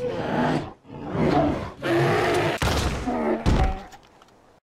Yeah.